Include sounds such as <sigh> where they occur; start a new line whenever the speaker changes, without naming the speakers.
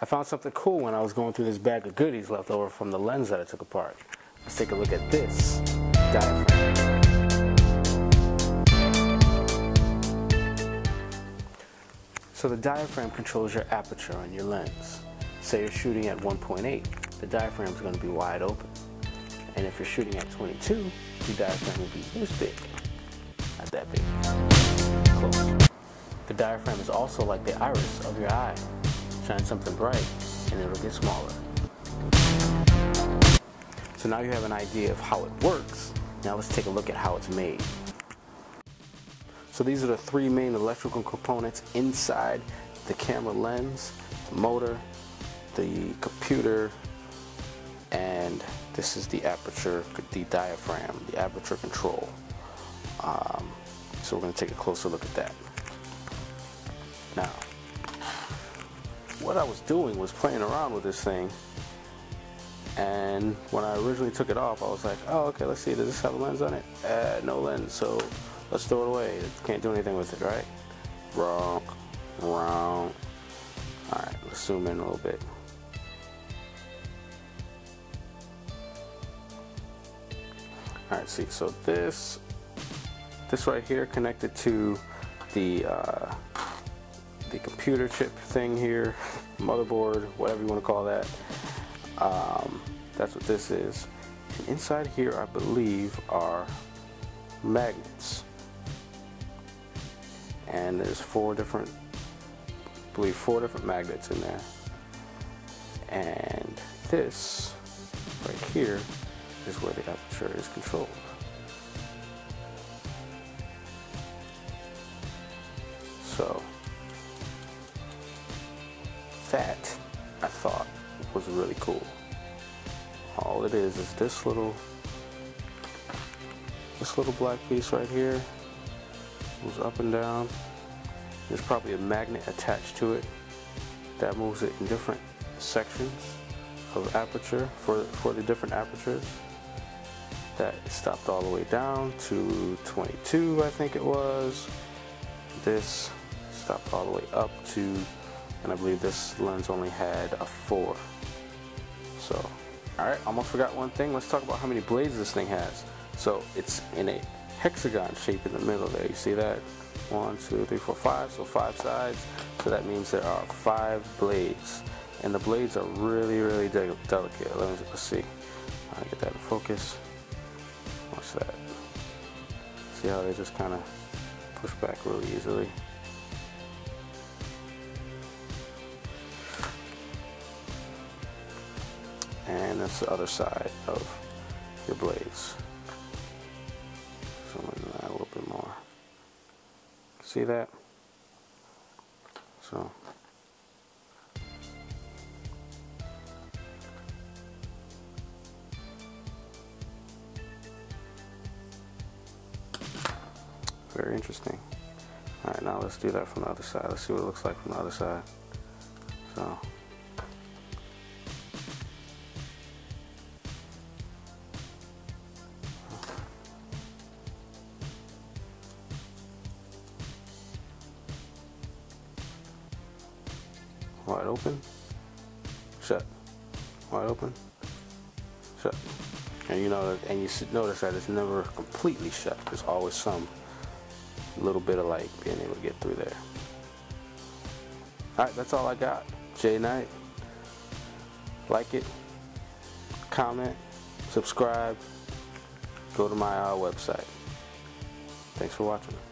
I found something cool when I was going through this bag of goodies left over from the lens that I took apart. Let's take a look at this diaphragm. So the diaphragm controls your aperture on your lens. Say you're shooting at 1.8, the diaphragm is going to be wide open. And if you're shooting at 22, the diaphragm will be this big. Not that big. Close. The diaphragm is also like the iris of your eye. Shine something bright and it'll get smaller. So now you have an idea of how it works. Now let's take a look at how it's made. So these are the three main electrical components inside the camera lens, the motor, the computer, and this is the aperture, the diaphragm, the aperture control. Um, so we're going to take a closer look at that. Now, what I was doing was playing around with this thing. And when I originally took it off I was like oh okay let's see does this have a lens on it? Uh, no lens so let's throw it away. Can't do anything with it right? Wrong wrong. Alright let's zoom in a little bit. Alright see so this this right here connected to the uh, the computer chip thing here, <laughs> motherboard, whatever you want to call that. Um, that's what this is. And inside here, I believe, are magnets. And there's four different, I believe four different magnets in there. And this right here is where the aperture is controlled. So that I thought was really cool. All it is is this little this little black piece right here moves up and down. There's probably a magnet attached to it that moves it in different sections of aperture for, for the different apertures. That stopped all the way down to 22 I think it was. This stopped all the way up to and I believe this lens only had a 4 so alright almost forgot one thing. Let's talk about how many blades this thing has. So it's in a hexagon shape in the middle there. You see that? One two three four five. So five sides. So that means there are five blades. And the blades are really really de delicate. Let me let's see. I get that in focus. Watch that? See how they just kind of push back really easily and that's the other side of your blades. Zoom a little bit more. See that? So. Very interesting. Alright, now let's do that from the other side. Let's see what it looks like from the other side. So. Wide open, shut, wide open, shut. And you know, and you notice that it's never completely shut. There's always some little bit of light being able to get through there. All right, that's all I got. Jay Knight. Like it, comment, subscribe, go to my uh, website. Thanks for watching.